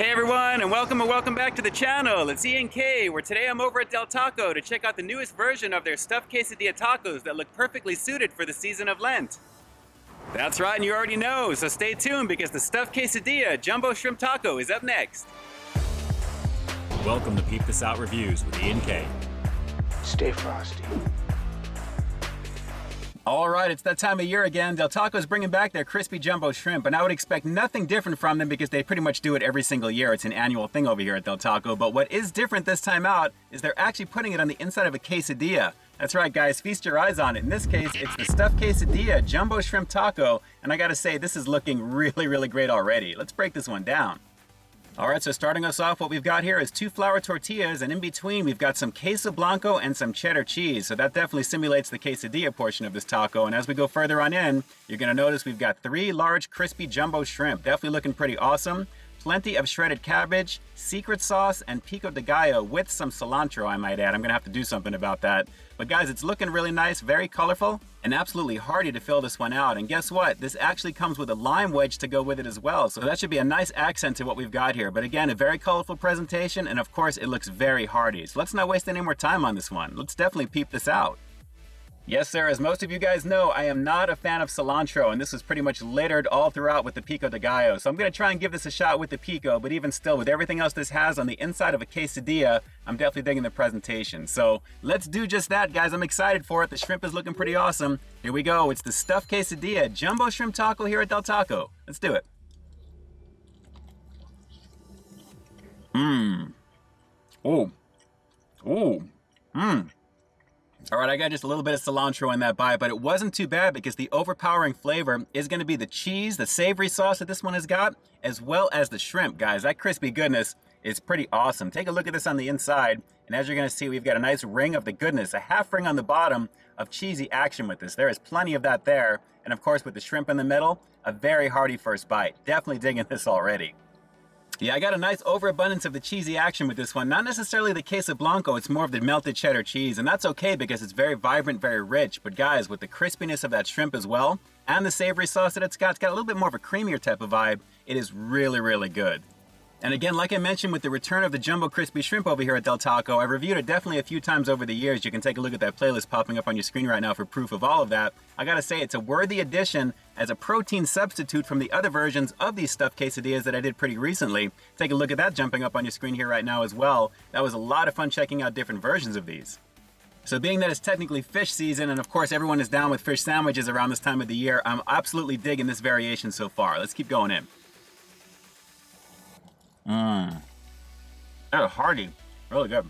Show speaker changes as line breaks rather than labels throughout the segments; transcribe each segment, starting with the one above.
Hey everyone, and welcome and welcome back to the channel. It's Ian K, where today I'm over at Del Taco to check out the newest version of their stuffed quesadilla tacos that look perfectly suited for the season of Lent. That's right, and you already know, so stay tuned because the stuffed quesadilla jumbo shrimp taco is up next.
Welcome to Peep This Out Reviews with Ian K.
Stay frosty.
All right, it's that time of year again. Del Taco's bringing back their crispy jumbo shrimp, and I would expect nothing different from them because they pretty much do it every single year. It's an annual thing over here at Del Taco. But what is different this time out is they're actually putting it on the inside of a quesadilla. That's right, guys, feast your eyes on it. In this case, it's the stuffed quesadilla jumbo shrimp taco, and I gotta say, this is looking really, really great already. Let's break this one down. All right, so starting us off, what we've got here is two flour tortillas, and in between we've got some queso blanco and some cheddar cheese. So that definitely simulates the quesadilla portion of this taco. And as we go further on in, you're gonna notice we've got three large crispy jumbo shrimp. Definitely looking pretty awesome plenty of shredded cabbage, secret sauce, and pico de gallo with some cilantro, I might add. I'm gonna have to do something about that. But guys, it's looking really nice, very colorful, and absolutely hearty to fill this one out. And guess what? This actually comes with a lime wedge to go with it as well. So that should be a nice accent to what we've got here. But again, a very colorful presentation, and of course, it looks very hearty. So let's not waste any more time on this one. Let's definitely peep this out. Yes, sir. As most of you guys know, I am not a fan of cilantro, and this was pretty much littered all throughout with the pico de gallo. So I'm going to try and give this a shot with the pico, but even still, with everything else this has on the inside of a quesadilla, I'm definitely digging the presentation. So let's do just that, guys. I'm excited for it. The shrimp is looking pretty awesome. Here we go. It's the stuffed quesadilla, jumbo shrimp taco here at Del Taco. Let's do it. Mmm. Oh. Oh. Mmm. All right, I got just a little bit of cilantro in that bite, but it wasn't too bad because the overpowering flavor is going to be the cheese, the savory sauce that this one has got, as well as the shrimp, guys. That crispy goodness is pretty awesome. Take a look at this on the inside, and as you're going to see, we've got a nice ring of the goodness, a half ring on the bottom of cheesy action with this. There is plenty of that there, and of course with the shrimp in the middle, a very hearty first bite. Definitely digging this already. Yeah, I got a nice overabundance of the cheesy action with this one. Not necessarily the queso blanco, it's more of the melted cheddar cheese, and that's okay because it's very vibrant, very rich. But guys, with the crispiness of that shrimp as well, and the savory sauce that it's got, it's got a little bit more of a creamier type of vibe. It is really, really good. And again, like I mentioned with the return of the Jumbo Crispy Shrimp over here at Del Taco, I've reviewed it definitely a few times over the years. You can take a look at that playlist popping up on your screen right now for proof of all of that. I gotta say, it's a worthy addition as a protein substitute from the other versions of these stuffed quesadillas that I did pretty recently. Take a look at that jumping up on your screen here right now as well. That was a lot of fun checking out different versions of these. So being that it's technically fish season, and of course everyone is down with fish sandwiches around this time of the year, I'm absolutely digging this variation so far. Let's keep going in. Mmm. They're hearty. Really good.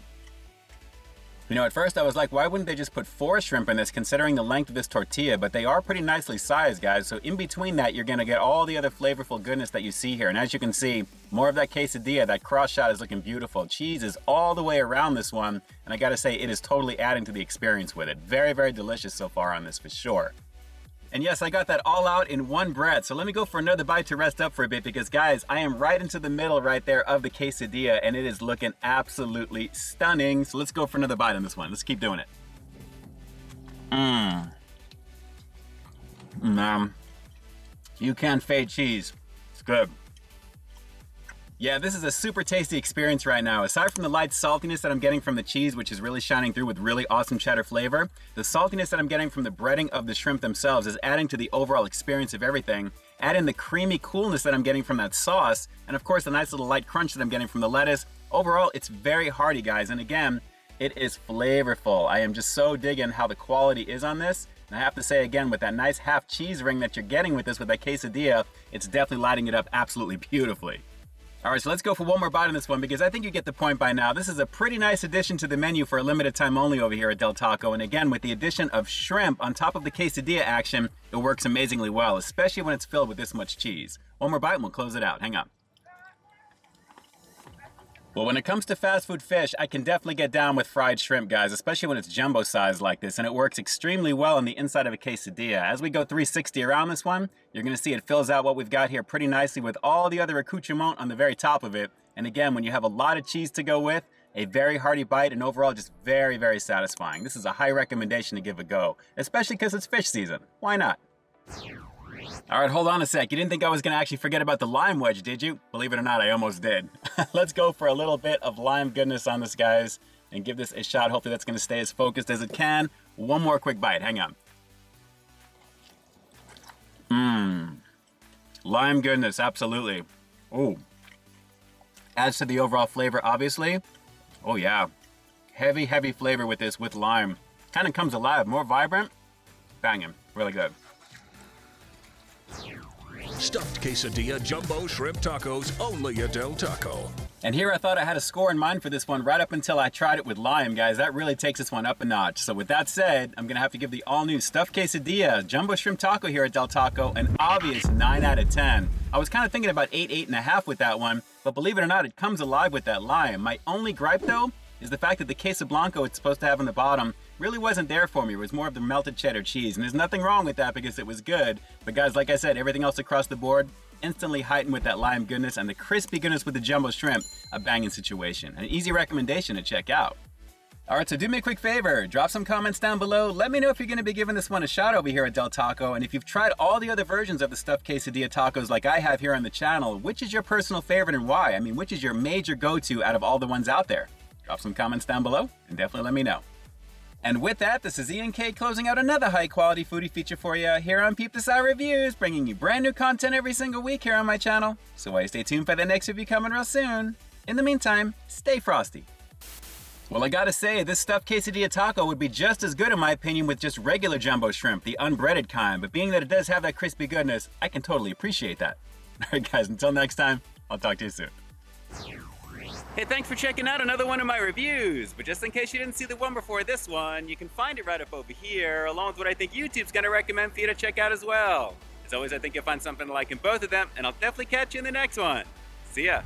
You know, at first I was like, why wouldn't they just put four shrimp in this considering the length of this tortilla? But they are pretty nicely sized, guys. So in between that, you're gonna get all the other flavorful goodness that you see here. And as you can see, more of that quesadilla, that cross shot is looking beautiful. Cheese is all the way around this one. And I gotta say, it is totally adding to the experience with it. Very, very delicious so far on this for sure. And yes, I got that all out in one breath. So let me go for another bite to rest up for a bit because guys, I am right into the middle right there of the quesadilla and it is looking absolutely stunning. So let's go for another bite on this one. Let's keep doing it. Mmm. Mmm. You can't fade cheese. It's good. Yeah, this is a super tasty experience right now. Aside from the light saltiness that I'm getting from the cheese, which is really shining through with really awesome cheddar flavor, the saltiness that I'm getting from the breading of the shrimp themselves is adding to the overall experience of everything. Add in the creamy coolness that I'm getting from that sauce, and of course the nice little light crunch that I'm getting from the lettuce. Overall, it's very hearty, guys, and again, it is flavorful. I am just so digging how the quality is on this. And I have to say again, with that nice half cheese ring that you're getting with this with that quesadilla, it's definitely lighting it up absolutely beautifully. All right, so let's go for one more bite on this one because I think you get the point by now. This is a pretty nice addition to the menu for a limited time only over here at Del Taco. And again, with the addition of shrimp on top of the quesadilla action, it works amazingly well, especially when it's filled with this much cheese. One more bite and we'll close it out. Hang on. Well, when it comes to fast food fish, I can definitely get down with fried shrimp, guys, especially when it's jumbo sized like this, and it works extremely well on the inside of a quesadilla. As we go 360 around this one, you're gonna see it fills out what we've got here pretty nicely with all the other accoutrement on the very top of it. And again, when you have a lot of cheese to go with, a very hearty bite, and overall just very, very satisfying. This is a high recommendation to give a go, especially because it's fish season. Why not? All right, hold on a sec. You didn't think I was going to actually forget about the lime wedge, did you? Believe it or not, I almost did. Let's go for a little bit of lime goodness on this, guys, and give this a shot. Hopefully that's going to stay as focused as it can. One more quick bite. Hang on. Mmm. Lime goodness, absolutely. Oh. Adds to the overall flavor, obviously. Oh, yeah. Heavy, heavy flavor with this, with lime. Kind of comes alive, more vibrant. Banging. Really good.
Stuffed quesadilla jumbo shrimp tacos only at Del Taco.
And here I thought I had a score in mind for this one right up until I tried it with lime, guys. That really takes this one up a notch. So with that said, I'm gonna have to give the all-new stuffed quesadilla jumbo shrimp taco here at Del Taco an obvious 9 out of 10. I was kind of thinking about 8, 8.5 with that one, but believe it or not, it comes alive with that lime. My only gripe though is the fact that the queso blanco it's supposed to have on the bottom really wasn't there for me. It was more of the melted cheddar cheese, and there's nothing wrong with that because it was good. But guys, like I said, everything else across the board instantly heightened with that lime goodness and the crispy goodness with the jumbo shrimp. A banging situation. An easy recommendation to check out. Alright, so do me a quick favor. Drop some comments down below. Let me know if you're going to be giving this one a shot over here at Del Taco. And if you've tried all the other versions of the stuffed quesadilla tacos like I have here on the channel, which is your personal favorite and why? I mean, which is your major go-to out of all the ones out there? Drop some comments down below and definitely let me know. And with that, this is Ian K closing out another high quality foodie feature for you here on Peep This Out Reviews, bringing you brand new content every single week here on my channel. So why stay tuned for the next review coming real soon. In the meantime, stay frosty. Well, I gotta say, this stuffed quesadilla taco would be just as good in my opinion with just regular jumbo shrimp, the unbreaded kind, but being that it does have that crispy goodness, I can totally appreciate that. Alright guys, until next time, I'll talk to you soon. Hey, thanks for checking out another one of my reviews. But just in case you didn't see the one before this one, you can find it right up over here, along with what I think YouTube's gonna recommend for you to check out as well. As always, I think you'll find something to like in both of them, and I'll definitely catch you in the next one. See ya.